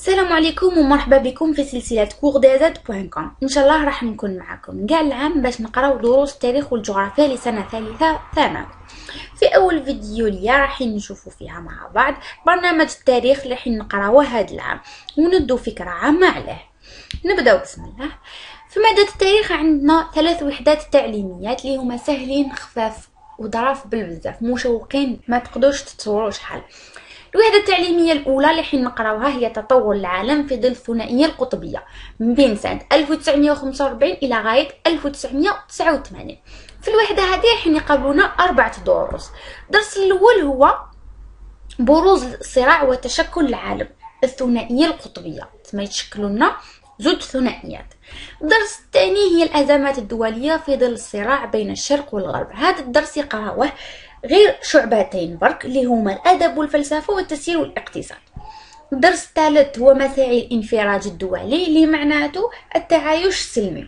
السلام عليكم ومرحبا بكم في سلسلة كوردازات.كوم إن شاء الله راح نكون معكم كاع العام باش نقراو دروس التاريخ والجغرافيا لسنة ثالثة ثانوي. في أول فيديو ليا راح نشوفوا فيها مع بعض برنامج التاريخ اللي راح نقراوه هذا العام وندو فكرة عامة عليه. نبدأو بسم الله. في مادة التاريخ عندنا ثلاث وحدات تعليميات اللي هما سهلين خفاف وظراف بالبزاف مشوقين ما تقدروش تتصوروا شحال. الوحدة التعليمية الأولى اللي حين نقراوها هي تطور العالم في ظل الثنائية القطبية من بين سنة 1945 إلى غاية 1989 في الوحدة هذه حين يقابلونا أربعة دروس. الدرس الأول هو بروز الصراع وتشكل العالم الثنائية القطبية. تما يتشكلوا لنا زوج ثنائيات. الدرس الثاني هي الأزمات الدولية في ظل الصراع بين الشرق والغرب. هذا الدرس يقراوه غير شعبتين برك اللي هما الأدب والفلسفة والتسيير والاقتصاد. الدرس الثالث هو مساعي الانفراج الدولي اللي معناته التعايش السلمي.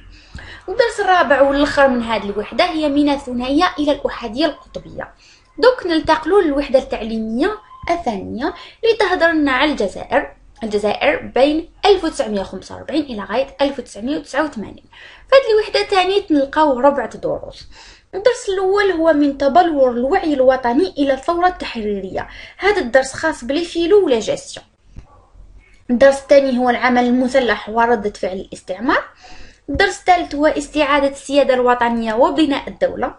الدرس الرابع والأخر من هذه الوحدة هي من الثنائية إلى الأحادية القطبية. دوك نلتقلوا للوحدة التعليمية الثانية اللي تهضرنا على الجزائر. الجزائر بين 1945 إلى غاية 1989 فهذه الوحدة الثانية نلقاو ربعة دروس. الدرس الأول هو من تبلور الوعي الوطني إلى الثورة التحريرية. هذا الدرس خاص ب les philos و la gestion الدرس الثاني هو العمل المسلح وردة فعل الاستعمار. الدرس الثالث هو استعادة السيادة الوطنية وبناء الدولة.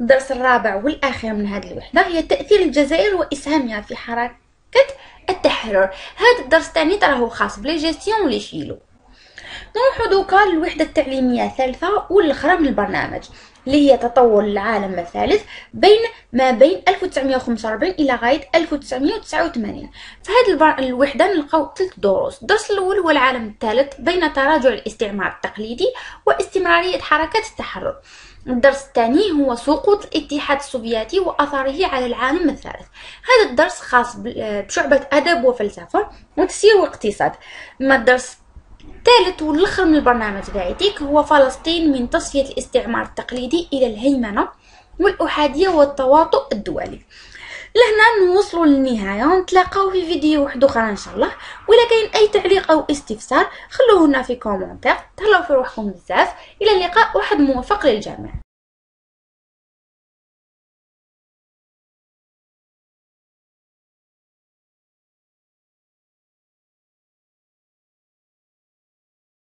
الدرس الرابع والأخير من هذه الوحدة هي تأثير الجزائر وإسهامها في حركة التحرر هذا الدرس الثاني تراه خاص ب les gestions و les philos. نروحو دوكا للوحدة التعليمية الثالثة والأخرى من البرنامج. اللي هي تطور العالم الثالث بين ما بين 1945 إلى غاية 1989 في هذه الوحدة نلقاو ثلاث دروس. الدرس الأول هو العالم الثالث بين تراجع الاستعمار التقليدي واستمرارية حركة التحرر. الدرس الثاني هو سقوط الاتحاد السوفيتي وأثره على العالم الثالث. هذا الدرس خاص بشعبة أدب وفلسفة وتسيير واقتصاد أما الدرس الثالث والأخر من البرنامج تاعيتك هو فلسطين من تصفية الاستعمار التقليدي إلى الهيمنة والأحادية والتواطؤ الدولي. لهنا نوصلوا للنهاية. نتلاقاو في فيديو واحد آخر إن شاء الله. ولا كاين أي تعليق أو استفسار خلوه لنا في كومنتير تهلاو في روحكم بزاف. إلى اللقاء. واحد موفق للجميع.